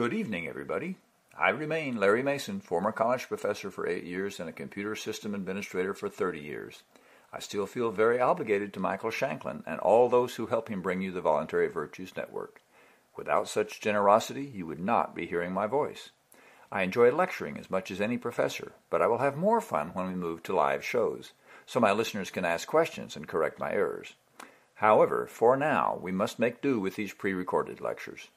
Good evening, everybody. I remain Larry Mason, former college professor for eight years and a computer system administrator for 30 years. I still feel very obligated to Michael Shanklin and all those who help him bring you the Voluntary Virtues Network. Without such generosity, you would not be hearing my voice. I enjoy lecturing as much as any professor, but I will have more fun when we move to live shows, so my listeners can ask questions and correct my errors. However, for now, we must make do with these pre-recorded lectures.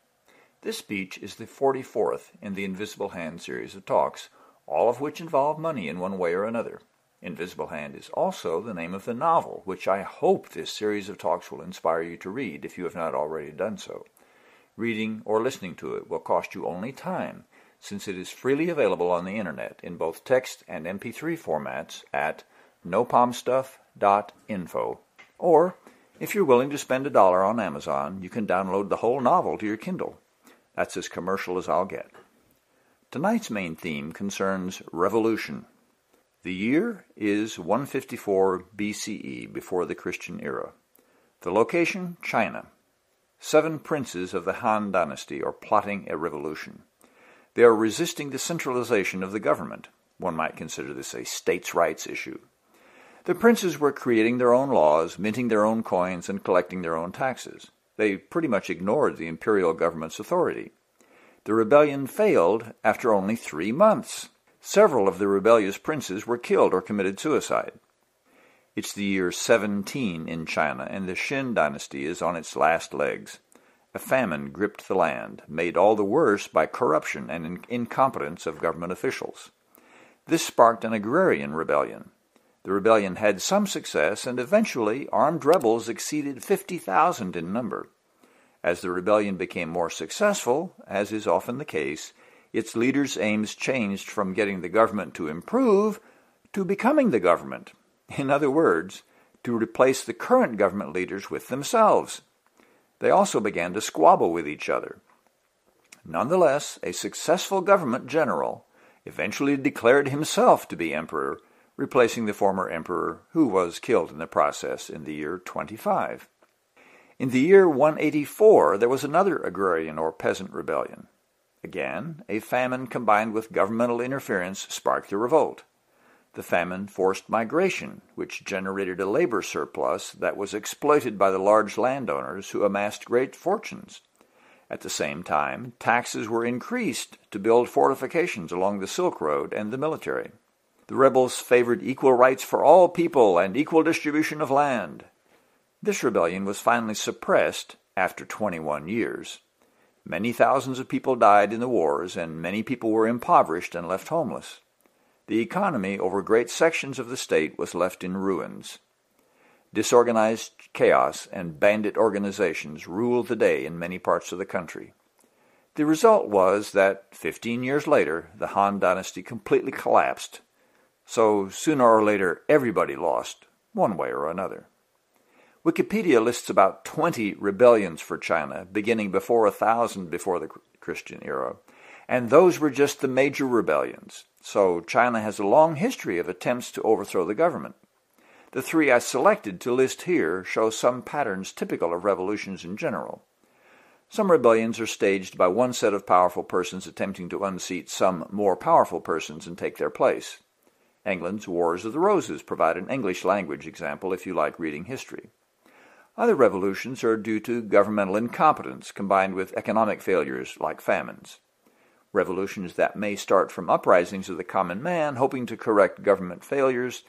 This speech is the 44th in the Invisible Hand series of talks, all of which involve money in one way or another. Invisible Hand is also the name of the novel, which I hope this series of talks will inspire you to read if you have not already done so. Reading or listening to it will cost you only time, since it is freely available on the internet in both text and MP3 formats at nopomstuff.info. Or, if you're willing to spend a dollar on Amazon, you can download the whole novel to your Kindle. That's as commercial as I'll get. Tonight's main theme concerns revolution. The year is 154 BCE, before the Christian era. The location, China. Seven princes of the Han dynasty are plotting a revolution. They are resisting the centralization of the government. One might consider this a states' rights issue. The princes were creating their own laws, minting their own coins, and collecting their own taxes. They pretty much ignored the imperial government's authority. The rebellion failed after only three months. Several of the rebellious princes were killed or committed suicide. It's the year 17 in China, and the Xin dynasty is on its last legs. A famine gripped the land, made all the worse by corruption and incompetence of government officials. This sparked an agrarian rebellion. The rebellion had some success, and eventually armed rebels exceeded 50,000 in number. As the rebellion became more successful, as is often the case, its leaders' aims changed from getting the government to improve to becoming the government. In other words, to replace the current government leaders with themselves. They also began to squabble with each other. Nonetheless, a successful government general eventually declared himself to be emperor replacing the former emperor, who was killed in the process in the year 25. In the year 184, there was another agrarian or peasant rebellion. Again, a famine combined with governmental interference sparked the revolt. The famine forced migration, which generated a labor surplus that was exploited by the large landowners who amassed great fortunes. At the same time, taxes were increased to build fortifications along the Silk Road and the military. The rebels favored equal rights for all people and equal distribution of land. This rebellion was finally suppressed after 21 years. Many thousands of people died in the wars, and many people were impoverished and left homeless. The economy over great sections of the state was left in ruins. Disorganized chaos and bandit organizations ruled the day in many parts of the country. The result was that 15 years later, the Han dynasty completely collapsed so sooner or later, everybody lost, one way or another. Wikipedia lists about 20 rebellions for China, beginning before 1000 before the Christian era, and those were just the major rebellions. So China has a long history of attempts to overthrow the government. The three I selected to list here show some patterns typical of revolutions in general. Some rebellions are staged by one set of powerful persons attempting to unseat some more powerful persons and take their place. England's Wars of the Roses provide an English language example if you like reading history. Other revolutions are due to governmental incompetence combined with economic failures like famines. Revolutions that may start from uprisings of the common man hoping to correct government failures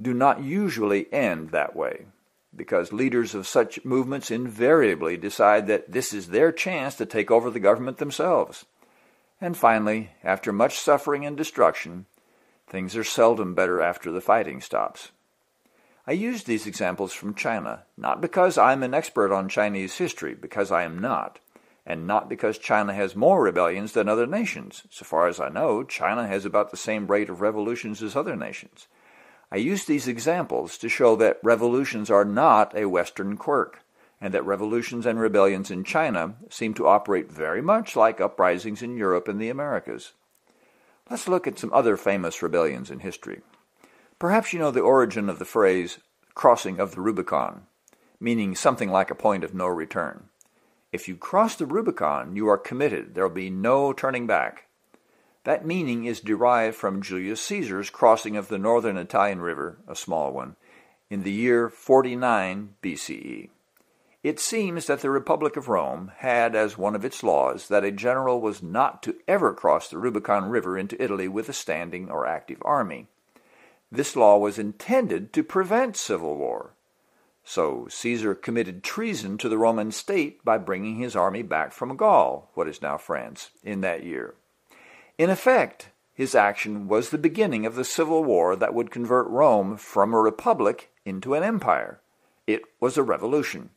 do not usually end that way, because leaders of such movements invariably decide that this is their chance to take over the government themselves. And finally, after much suffering and destruction, Things are seldom better after the fighting stops. I use these examples from China, not because I'm an expert on Chinese history, because I am not, and not because China has more rebellions than other nations. So far as I know, China has about the same rate of revolutions as other nations. I use these examples to show that revolutions are not a Western quirk, and that revolutions and rebellions in China seem to operate very much like uprisings in Europe and the Americas. Let's look at some other famous rebellions in history. Perhaps you know the origin of the phrase crossing of the Rubicon, meaning something like a point of no return. If you cross the Rubicon, you are committed. There will be no turning back. That meaning is derived from Julius Caesar's crossing of the northern Italian river, a small one, in the year 49 BCE. It seems that the Republic of Rome had as one of its laws that a general was not to ever cross the Rubicon River into Italy with a standing or active army. This law was intended to prevent civil war. So Caesar committed treason to the Roman state by bringing his army back from Gaul, what is now France, in that year. In effect, his action was the beginning of the civil war that would convert Rome from a republic into an empire. It was a revolution.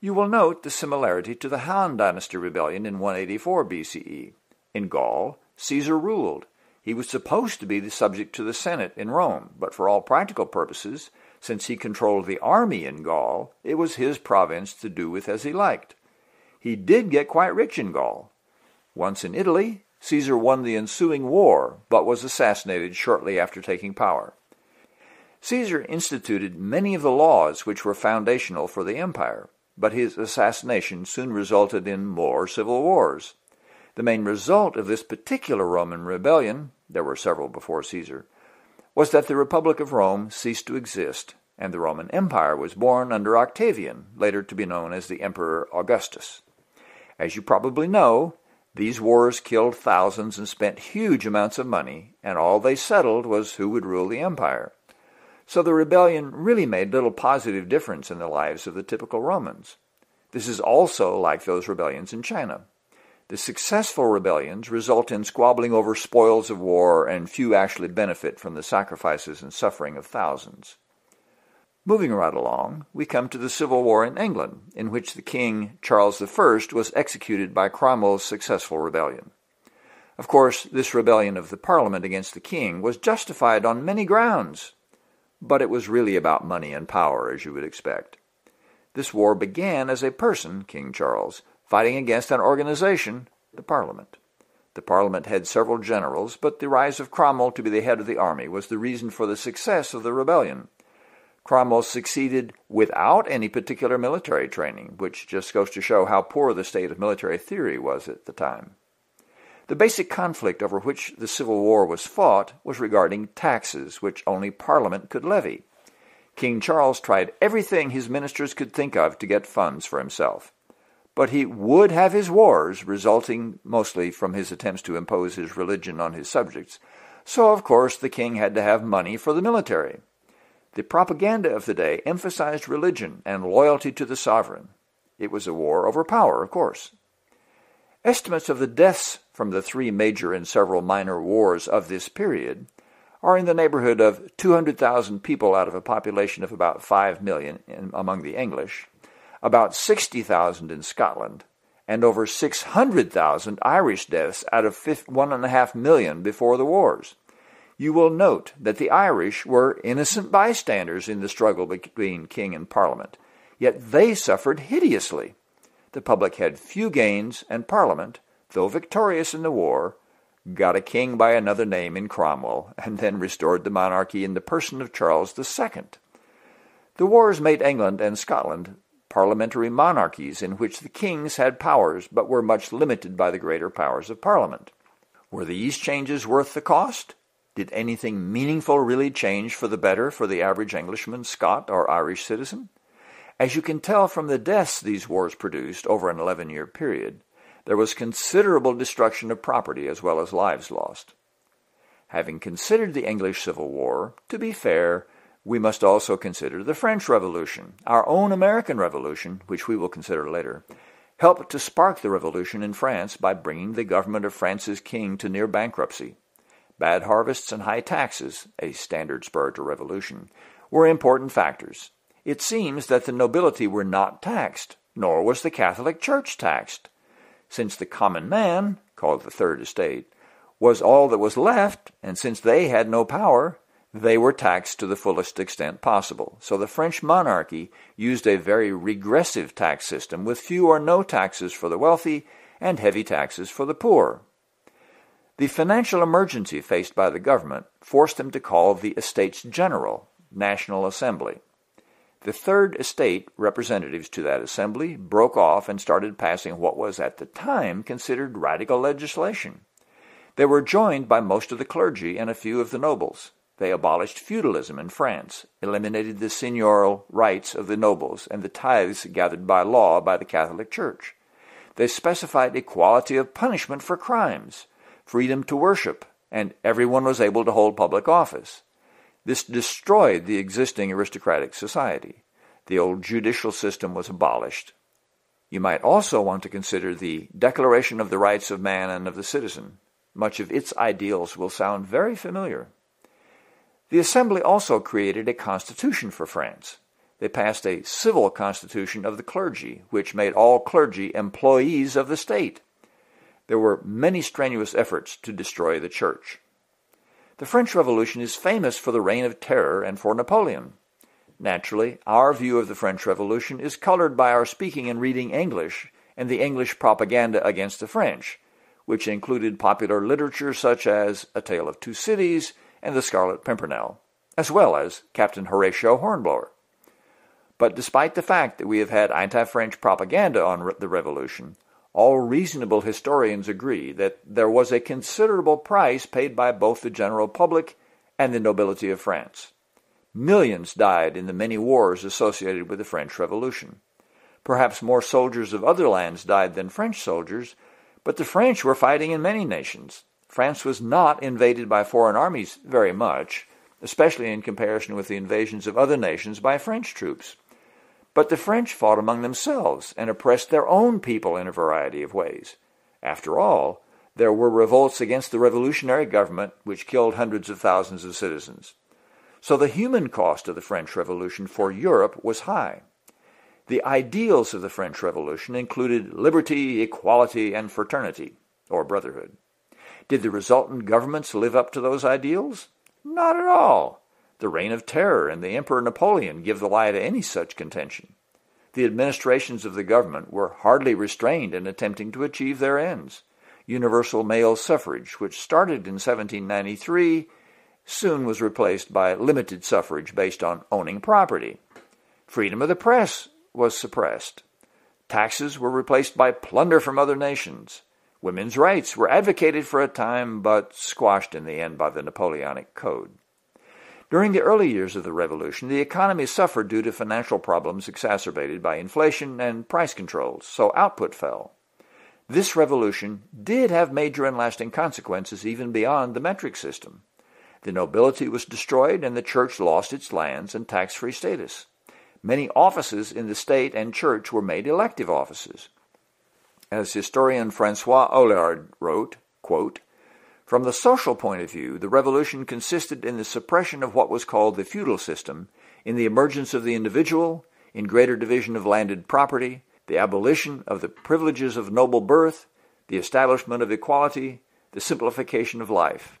You will note the similarity to the Han Dynasty rebellion in 184 BCE. In Gaul, Caesar ruled. He was supposed to be the subject to the Senate in Rome, but for all practical purposes, since he controlled the army in Gaul, it was his province to do with as he liked. He did get quite rich in Gaul. Once in Italy, Caesar won the ensuing war, but was assassinated shortly after taking power. Caesar instituted many of the laws which were foundational for the empire, but his assassination soon resulted in more civil wars. The main result of this particular Roman rebellion, there were several before Caesar, was that the Republic of Rome ceased to exist, and the Roman Empire was born under Octavian, later to be known as the Emperor Augustus. As you probably know, these wars killed thousands and spent huge amounts of money, and all they settled was who would rule the empire. So the rebellion really made little positive difference in the lives of the typical Romans. This is also like those rebellions in China. The successful rebellions result in squabbling over spoils of war, and few actually benefit from the sacrifices and suffering of thousands. Moving right along, we come to the Civil War in England, in which the king, Charles I, was executed by Cromwell's successful rebellion. Of course, this rebellion of the Parliament against the king was justified on many grounds, but it was really about money and power, as you would expect. This war began as a person, King Charles, fighting against an organization, the Parliament. The Parliament had several generals, but the rise of Cromwell to be the head of the army was the reason for the success of the rebellion. Cromwell succeeded without any particular military training, which just goes to show how poor the state of military theory was at the time. The basic conflict over which the Civil War was fought was regarding taxes, which only Parliament could levy. King Charles tried everything his ministers could think of to get funds for himself but he would have his wars, resulting mostly from his attempts to impose his religion on his subjects. So, of course, the king had to have money for the military. The propaganda of the day emphasized religion and loyalty to the sovereign. It was a war over power, of course. Estimates of the deaths from the three major and several minor wars of this period are in the neighborhood of 200,000 people out of a population of about 5 million among the English, about 60,000 in Scotland, and over 600,000 Irish deaths out of 1.5 million before the wars. You will note that the Irish were innocent bystanders in the struggle between king and parliament, yet they suffered hideously. The public had few gains, and parliament, though victorious in the war, got a king by another name in Cromwell, and then restored the monarchy in the person of Charles II. The wars made England and Scotland parliamentary monarchies in which the kings had powers but were much limited by the greater powers of Parliament. Were these changes worth the cost? Did anything meaningful really change for the better for the average Englishman, Scot, or Irish citizen? As you can tell from the deaths these wars produced over an 11 year period, there was considerable destruction of property as well as lives lost. Having considered the English Civil War, to be fair, we must also consider the French Revolution, our own American Revolution, which we will consider later, helped to spark the revolution in France by bringing the government of France's king to near bankruptcy. Bad harvests and high taxes, a standard spur to revolution, were important factors. It seems that the nobility were not taxed, nor was the Catholic Church taxed. Since the common man, called the Third Estate, was all that was left, and since they had no power, they were taxed to the fullest extent possible. So the French monarchy used a very regressive tax system with few or no taxes for the wealthy and heavy taxes for the poor. The financial emergency faced by the government forced them to call the Estates General, National Assembly. The Third Estate representatives to that assembly broke off and started passing what was at the time considered radical legislation. They were joined by most of the clergy and a few of the nobles. They abolished feudalism in France, eliminated the seigneurial rights of the nobles and the tithes gathered by law by the Catholic Church. They specified equality of punishment for crimes, freedom to worship, and everyone was able to hold public office. This destroyed the existing aristocratic society. The old judicial system was abolished. You might also want to consider the Declaration of the Rights of Man and of the Citizen. Much of its ideals will sound very familiar. The Assembly also created a constitution for France. They passed a civil constitution of the clergy, which made all clergy employees of the state. There were many strenuous efforts to destroy the church. The French Revolution is famous for the Reign of Terror and for Napoleon. Naturally, our view of the French Revolution is colored by our speaking and reading English and the English propaganda against the French, which included popular literature such as A Tale of Two Cities and The Scarlet Pimpernel, as well as Captain Horatio Hornblower. But despite the fact that we have had anti-French propaganda on the Revolution, all reasonable historians agree that there was a considerable price paid by both the general public and the nobility of France. Millions died in the many wars associated with the French Revolution. Perhaps more soldiers of other lands died than French soldiers, but the French were fighting in many nations. France was not invaded by foreign armies very much, especially in comparison with the invasions of other nations by French troops. But the French fought among themselves and oppressed their own people in a variety of ways. After all, there were revolts against the revolutionary government which killed hundreds of thousands of citizens. So the human cost of the French Revolution for Europe was high. The ideals of the French Revolution included liberty, equality, and fraternity, or brotherhood. Did the resultant governments live up to those ideals? Not at all. The Reign of Terror and the Emperor Napoleon give the lie to any such contention. The administrations of the government were hardly restrained in attempting to achieve their ends. Universal male suffrage, which started in 1793, soon was replaced by limited suffrage based on owning property. Freedom of the press was suppressed. Taxes were replaced by plunder from other nations. Women's rights were advocated for a time, but squashed in the end by the Napoleonic Code. During the early years of the revolution, the economy suffered due to financial problems exacerbated by inflation and price controls, so output fell. This revolution did have major and lasting consequences even beyond the metric system. The nobility was destroyed and the church lost its lands and tax-free status. Many offices in the state and church were made elective offices. As historian Francois Aulard wrote, quote, from the social point of view, the revolution consisted in the suppression of what was called the feudal system, in the emergence of the individual, in greater division of landed property, the abolition of the privileges of noble birth, the establishment of equality, the simplification of life.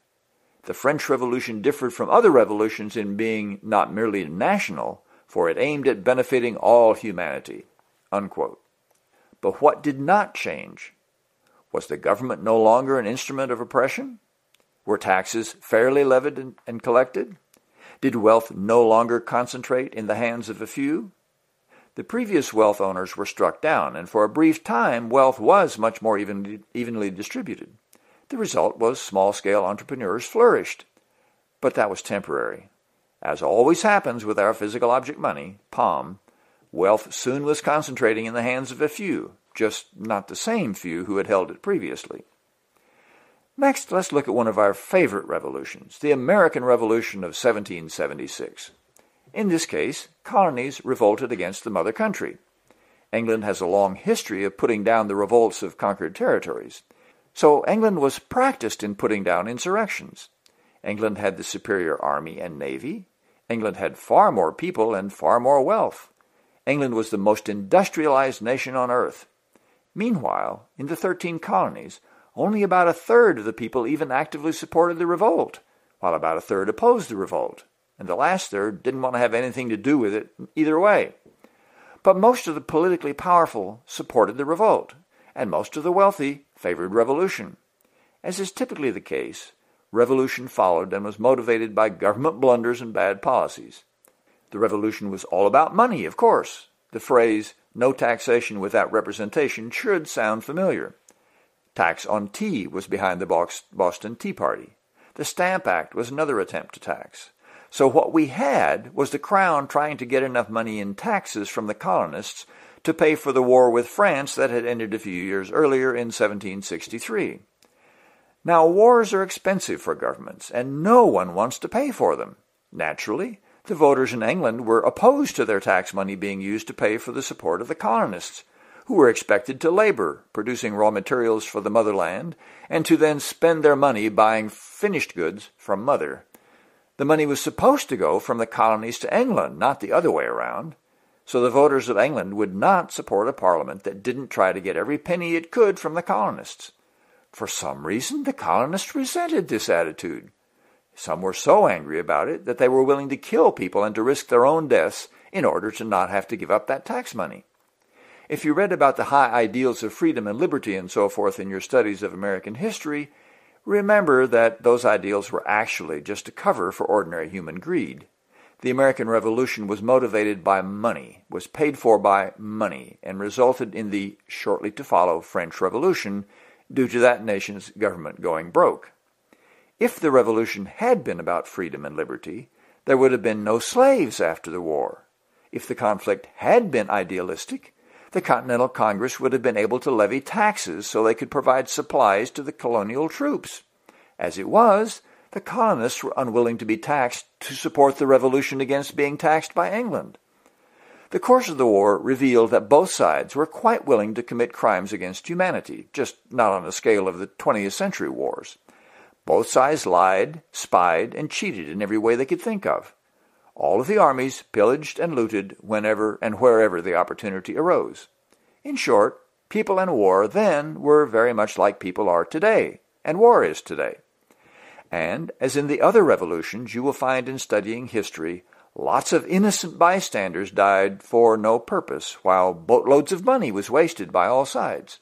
The French Revolution differed from other revolutions in being not merely national, for it aimed at benefiting all humanity. Unquote. But what did not change was the government no longer an instrument of oppression? Were taxes fairly levied and, collected? Did wealth no longer concentrate in the hands of a few? The previous wealth owners were struck down, and for a brief time wealth was much more evenly, evenly distributed. The result was small-scale entrepreneurs flourished. But that was temporary. As always happens with our physical object money, POM, wealth soon was concentrating in the hands of a few, just not the same few who had held it previously. Next, let's look at one of our favorite revolutions, the American Revolution of 1776. In this case, colonies revolted against the mother country. England has a long history of putting down the revolts of conquered territories, so England was practiced in putting down insurrections. England had the superior army and navy. England had far more people and far more wealth. England was the most industrialized nation on earth. Meanwhile, in the Thirteen Colonies, only about a third of the people even actively supported the revolt, while about a third opposed the revolt, and the last third didn't want to have anything to do with it either way. But most of the politically powerful supported the revolt, and most of the wealthy favored revolution. As is typically the case, revolution followed and was motivated by government blunders and bad policies. The revolution was all about money, of course. The phrase, no taxation without representation, should sound familiar. Tax on tea was behind the Boston Tea Party. The Stamp Act was another attempt to tax. So what we had was the Crown trying to get enough money in taxes from the colonists to pay for the war with France that had ended a few years earlier in 1763. Now, wars are expensive for governments, and no one wants to pay for them. Naturally, the voters in England were opposed to their tax money being used to pay for the support of the colonists, who were expected to labor, producing raw materials for the motherland, and to then spend their money buying finished goods from mother. The money was supposed to go from the colonies to England, not the other way around. So the voters of England would not support a parliament that didn't try to get every penny it could from the colonists. For some reason, the colonists resented this attitude. Some were so angry about it that they were willing to kill people and to risk their own deaths in order to not have to give up that tax money. If you read about the high ideals of freedom and liberty and so forth in your studies of American history, remember that those ideals were actually just a cover for ordinary human greed. The American Revolution was motivated by money, was paid for by money, and resulted in the shortly to follow French Revolution due to that nation's government going broke. If the revolution had been about freedom and liberty, there would have been no slaves after the war. If the conflict had been idealistic, the Continental Congress would have been able to levy taxes so they could provide supplies to the colonial troops. As it was, the colonists were unwilling to be taxed to support the revolution against being taxed by England. The course of the war revealed that both sides were quite willing to commit crimes against humanity, just not on the scale of the 20th century wars. Both sides lied, spied, and cheated in every way they could think of. All of the armies pillaged and looted whenever and wherever the opportunity arose. In short, people and war then were very much like people are today, and war is today. And, as in the other revolutions you will find in studying history, lots of innocent bystanders died for no purpose, while boatloads of money was wasted by all sides.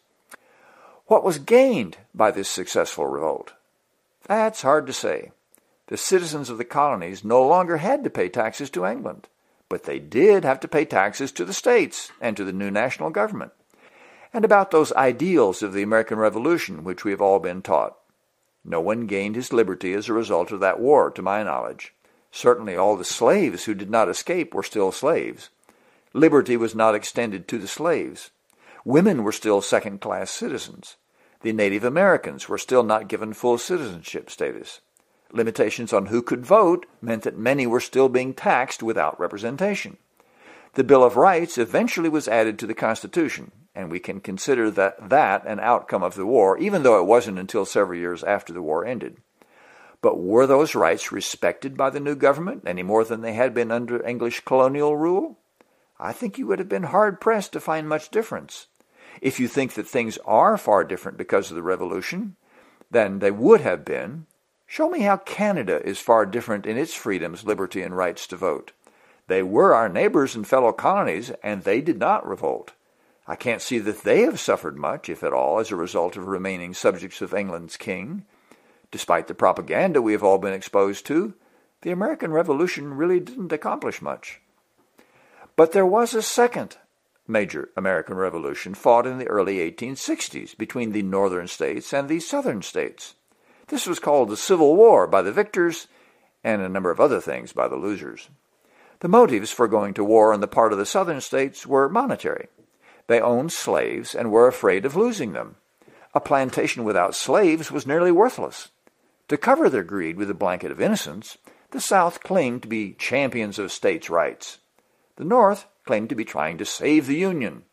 What was gained by this successful revolt? That's hard to say. The citizens of the colonies no longer had to pay taxes to England, but they did have to pay taxes to the states and to the new national government. And about those ideals of the American Revolution which we have all been taught. No one gained his liberty as a result of that war, to my knowledge. Certainly all the slaves who did not escape were still slaves. Liberty was not extended to the slaves. Women were still second-class citizens. The Native Americans were still not given full citizenship status. Limitations on who could vote meant that many were still being taxed without representation. The Bill of Rights eventually was added to the Constitution, and we can consider that, that an outcome of the war, even though it wasn't until several years after the war ended. But were those rights respected by the new government any more than they had been under English colonial rule? I think you would have been hard-pressed to find much difference. If you think that things are far different because of the revolution than they would have been, show me how Canada is far different in its freedoms, liberty, and rights to vote. They were our neighbors and fellow colonies, and they did not revolt. I can't see that they have suffered much, if at all, as a result of remaining subjects of England's king. Despite the propaganda we have all been exposed to, the American Revolution really didn't accomplish much. But there was a second major American Revolution fought in the early 1860s between the northern states and the southern states. This was called the Civil War by the victors and a number of other things by the losers. The motives for going to war on the part of the southern states were monetary. They owned slaves and were afraid of losing them. A plantation without slaves was nearly worthless. To cover their greed with a blanket of innocence, the South claimed to be champions of states' rights. The North claimed to be trying to save the Union,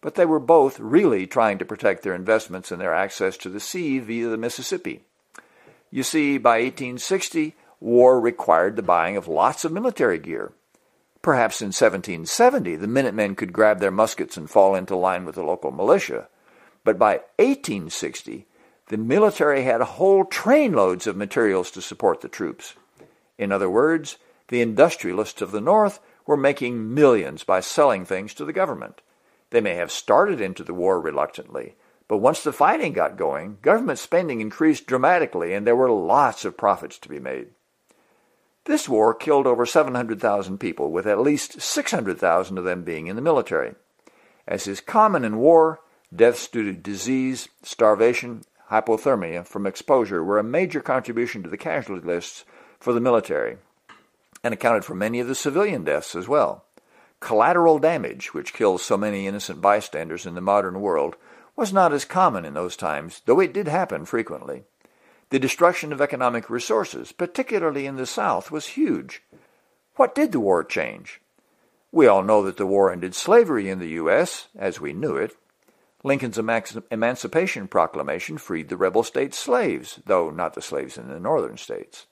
but they were both really trying to protect their investments and their access to the sea via the Mississippi. You see, by 1860, war required the buying of lots of military gear. Perhaps in 1770, the Minutemen could grab their muskets and fall into line with the local militia. But by 1860, the military had whole trainloads of materials to support the troops. In other words, the industrialists of the North were making millions by selling things to the government. They may have started into the war reluctantly, but once the fighting got going, government spending increased dramatically and there were lots of profits to be made. This war killed over 700,000 people, with at least 600,000 of them being in the military. As is common in war, deaths due to disease, starvation, hypothermia from exposure were a major contribution to the casualty lists for the military and accounted for many of the civilian deaths as well. Collateral damage, which kills so many innocent bystanders in the modern world, was not as common in those times, though it did happen frequently. The destruction of economic resources, particularly in the South, was huge. What did the war change? We all know that the war ended slavery in the U.S., as we knew it. Lincoln's Emancipation Proclamation freed the rebel states' slaves, though not the slaves in the northern states.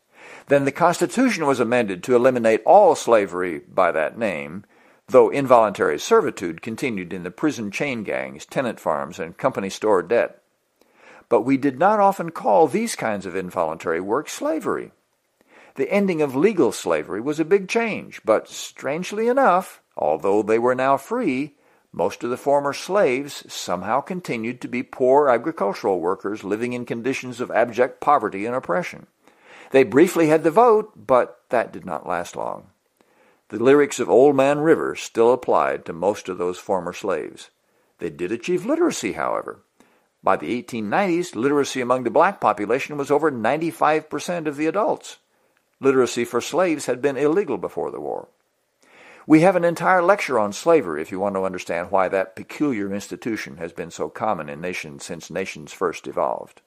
Then the Constitution was amended to eliminate all slavery by that name, though involuntary servitude continued in the prison chain gangs, tenant farms, and company store debt. But we did not often call these kinds of involuntary work slavery. The ending of legal slavery was a big change, but strangely enough, although they were now free, most of the former slaves somehow continued to be poor agricultural workers living in conditions of abject poverty and oppression. They briefly had the vote, but that did not last long. The lyrics of Old Man River still applied to most of those former slaves. They did achieve literacy, however. By the 1890s, literacy among the black population was over 95% of the adults. Literacy for slaves had been illegal before the war. We have an entire lecture on slavery if you want to understand why that peculiar institution has been so common in nations since nations first evolved.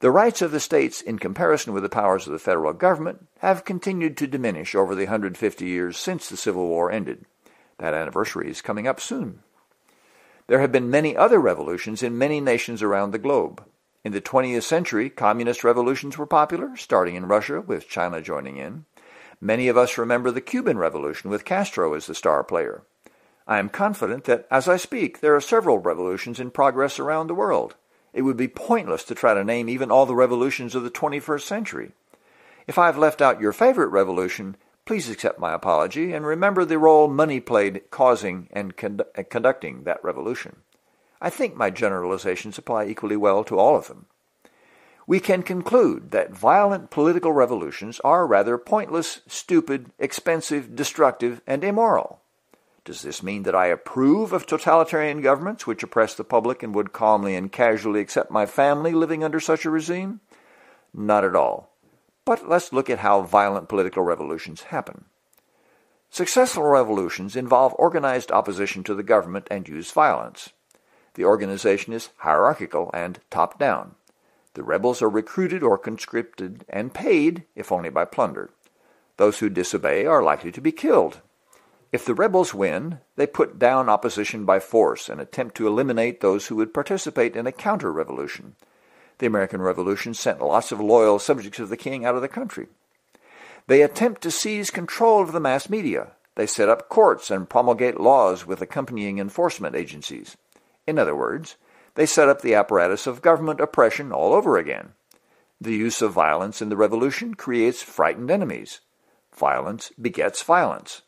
The rights of the states in comparison with the powers of the federal government have continued to diminish over the 150 years since the Civil War ended. That anniversary is coming up soon. There have been many other revolutions in many nations around the globe. In the 20th century, communist revolutions were popular, starting in Russia with China joining in. Many of us remember the Cuban Revolution with Castro as the star player. I am confident that as I speak, there are several revolutions in progress around the world. It would be pointless to try to name even all the revolutions of the 21st century. If I have left out your favorite revolution, please accept my apology and remember the role money played causing and conducting that revolution. I think my generalizations apply equally well to all of them. We can conclude that violent political revolutions are rather pointless, stupid, expensive, destructive, and immoral. Does this mean that I approve of totalitarian governments which oppress the public and would calmly and casually accept my family living under such a regime? Not at all. But let's look at how violent political revolutions happen. Successful revolutions involve organized opposition to the government and use violence. The organization is hierarchical and top-down. The rebels are recruited or conscripted and paid, if only by plunder. Those who disobey are likely to be killed, if the rebels win, they put down opposition by force and attempt to eliminate those who would participate in a counter-revolution. The American Revolution sent lots of loyal subjects of the king out of the country. They attempt to seize control of the mass media. They set up courts and promulgate laws with accompanying enforcement agencies. In other words, they set up the apparatus of government oppression all over again. The use of violence in the revolution creates frightened enemies. Violence begets violence.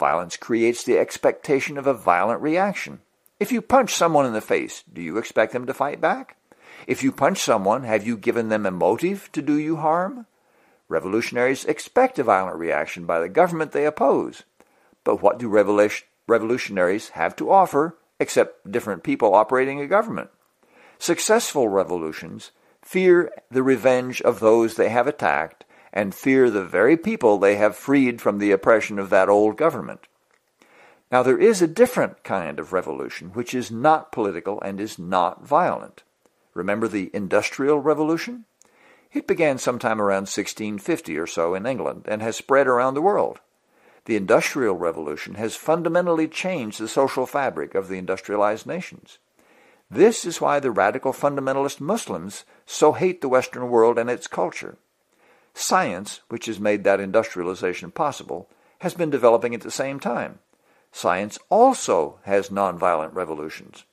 Violence creates the expectation of a violent reaction. If you punch someone in the face, do you expect them to fight back? If you punch someone, have you given them a motive to do you harm? Revolutionaries expect a violent reaction by the government they oppose. But what do revolutionaries have to offer except different people operating a government? Successful revolutions fear the revenge of those they have attacked and fear the very people they have freed from the oppression of that old government. Now there is a different kind of revolution which is not political and is not violent. Remember the Industrial Revolution? It began sometime around 1650 or so in England and has spread around the world. The Industrial Revolution has fundamentally changed the social fabric of the industrialized nations. This is why the radical fundamentalist Muslims so hate the Western world and its culture. Science, which has made that industrialization possible, has been developing at the same time. Science also has nonviolent revolutions.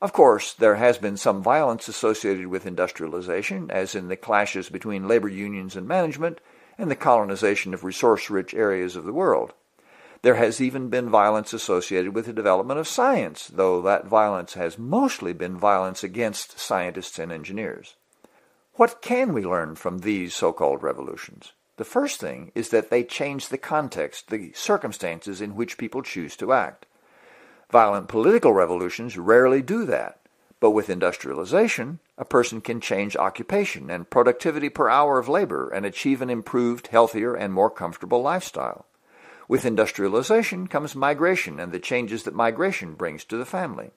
Of course, there has been some violence associated with industrialization, as in the clashes between labor unions and management and the colonization of resource-rich areas of the world. There has even been violence associated with the development of science, though that violence has mostly been violence against scientists and engineers. What can we learn from these so-called revolutions? The first thing is that they change the context, the circumstances in which people choose to act. Violent political revolutions rarely do that, but with industrialization, a person can change occupation and productivity per hour of labor and achieve an improved, healthier, and more comfortable lifestyle. With industrialization comes migration and the changes that migration brings to the family.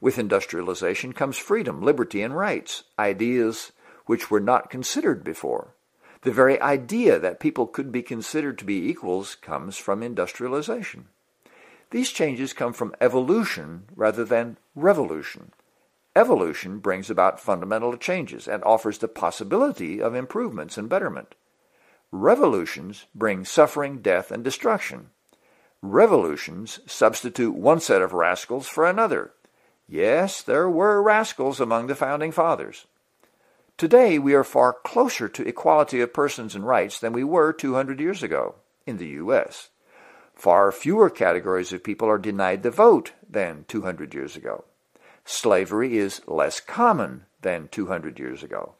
With industrialization comes freedom, liberty, and rights, ideas which were not considered before. The very idea that people could be considered to be equals comes from industrialization. These changes come from evolution rather than revolution. Evolution brings about fundamental changes and offers the possibility of improvements and betterment. Revolutions bring suffering, death, and destruction. Revolutions substitute one set of rascals for another. Yes, there were rascals among the founding fathers. Today, we are far closer to equality of persons and rights than we were 200 years ago in the U.S. Far fewer categories of people are denied the vote than 200 years ago. Slavery is less common than 200 years ago.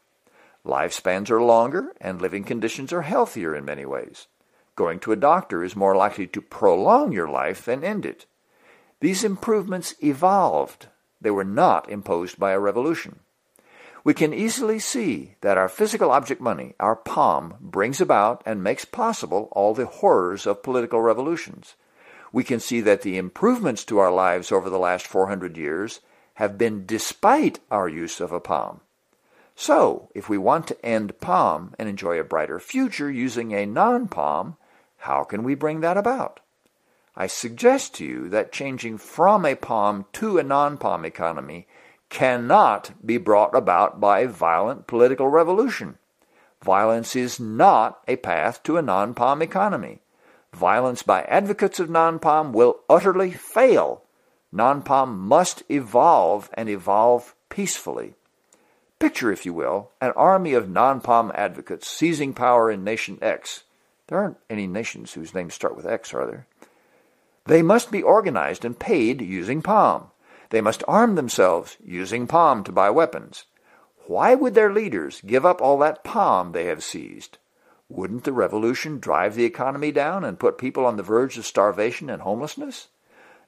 Lifespans are longer and living conditions are healthier in many ways. Going to a doctor is more likely to prolong your life than end it. These improvements evolved. They were not imposed by a revolution. We can easily see that our physical object money, our POM, brings about and makes possible all the horrors of political revolutions. We can see that the improvements to our lives over the last 400 years have been despite our use of a POM. So, if we want to end POM and enjoy a brighter future using a non-POM, how can we bring that about? I suggest to you that changing from a POM to a non-POM economy cannot be brought about by violent political revolution. Violence is not a path to a non-POM economy. Violence by advocates of non-POM will utterly fail. Non-POM must evolve and evolve peacefully. Picture, if you will, an army of non-POM advocates seizing power in nation X. There aren't any nations whose names start with X, are there? They must be organized and paid using POM. They must arm themselves, using POM to buy weapons. Why would their leaders give up all that POM they have seized? Wouldn't the revolution drive the economy down and put people on the verge of starvation and homelessness?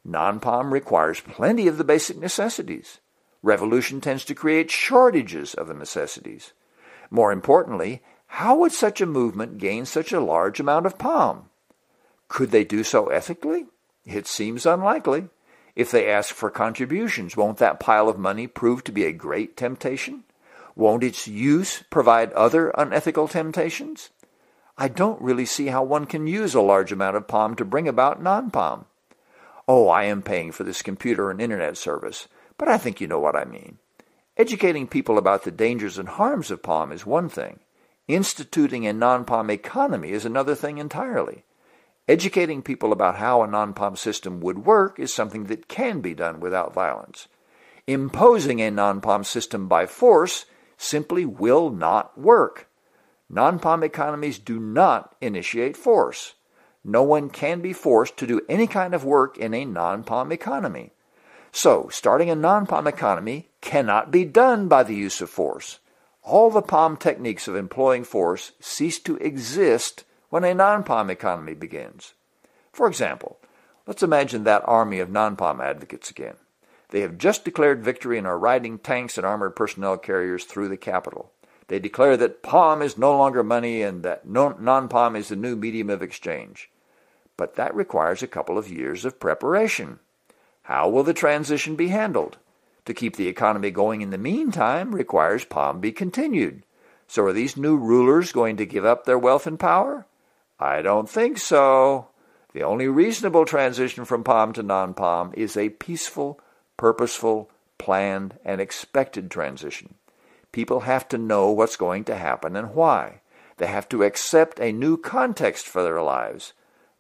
Non-POM requires plenty of the basic necessities. Revolution tends to create shortages of the necessities. More importantly, how would such a movement gain such a large amount of POM? Could they do so ethically? It seems unlikely. If they ask for contributions, won't that pile of money prove to be a great temptation? Won't its use provide other unethical temptations? I don't really see how one can use a large amount of POM to bring about non-POM. Oh, I am paying for this computer and internet service, but I think you know what I mean. Educating people about the dangers and harms of POM is one thing. Instituting a non-POM economy is another thing entirely. Educating people about how a non-POM system would work is something that can be done without violence. Imposing a non-POM system by force simply will not work. Non-POM economies do not initiate force. No one can be forced to do any kind of work in a non-POM economy. So, starting a non-POM economy cannot be done by the use of force. All the POM techniques of employing force cease to exist when a non-POM economy begins. For example, let's imagine that army of non-POM advocates again. They have just declared victory and are riding tanks and armored personnel carriers through the capital. They declare that POM is no longer money and that non-POM is the new medium of exchange. But that requires a couple of years of preparation. How will the transition be handled? To keep the economy going in the meantime requires POM be continued. So are these new rulers going to give up their wealth and power? I don't think so. The only reasonable transition from POM to non-POM is a peaceful, purposeful, planned, and expected transition. People have to know what's going to happen and why. They have to accept a new context for their lives.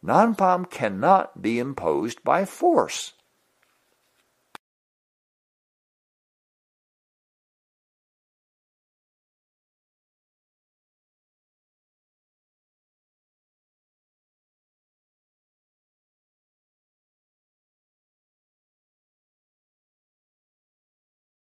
Non-POM cannot be imposed by force.